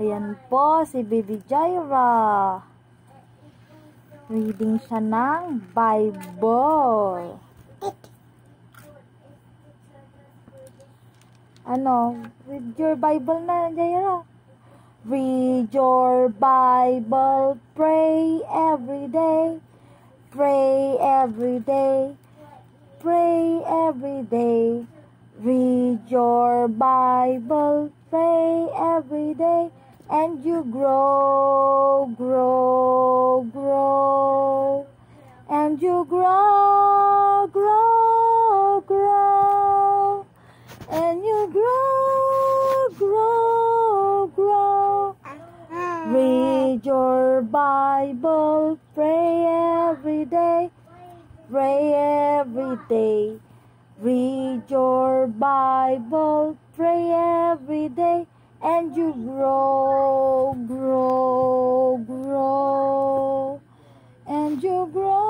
Ayan po si Baby Jaira. Reading siya ng Bible. Ano? Read your Bible na, Jaira. Read your Bible, pray every day. Pray every day. Pray every day. Read your Bible, pray every day, and you grow, grow, grow, and you grow, grow, grow, and you grow, grow, grow. Read your Bible, pray every day, pray every day. Read your Bible, pray every day, and you grow, grow, grow, and you grow.